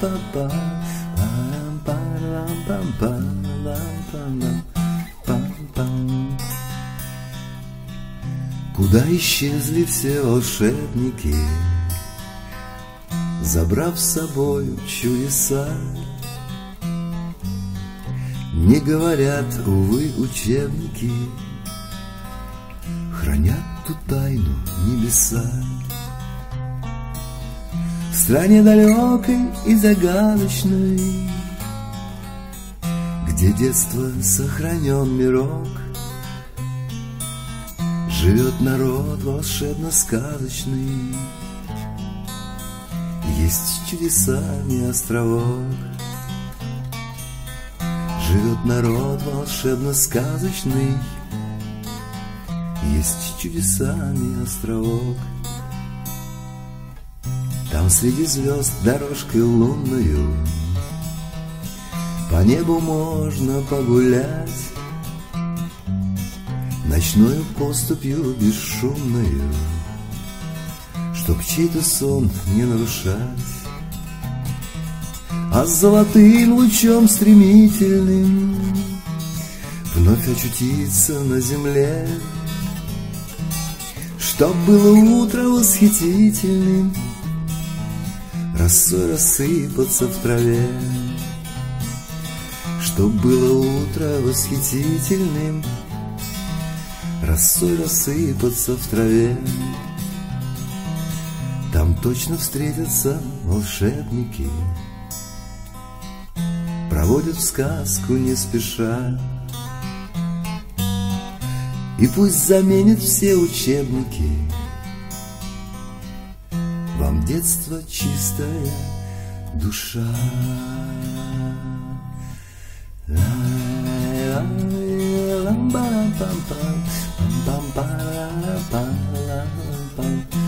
Пам-па-па, пам-пам-пам-пам-пам-пам, пам-пам. Куда исчезли все волшебники, Забрав с собой чудеса? Не говорят, увы, учебники, Хранят ту тайну небеса. Стране далекой и загадочной, Где детство сохранен мирок, Живет народ волшебно-сказочный, Есть чудесами островок. Живет народ волшебно-сказочный, Есть чудесами островок. Там среди звезд дорожкой лунную По небу можно погулять. Ночною поступью бесшумною Чтоб чей-то сон не нарушать. А с золотым лучом стремительным Вновь очутиться на земле. Чтоб было утро восхитительным Росой рассыпаться в траве. Чтоб было утро восхитительным Росой рассыпаться в траве. Там точно встретятся волшебники Проводят в сказку не спеша. И пусть заменят все учебники детства чистая душа. Bam bam bam bam bam bam bam bam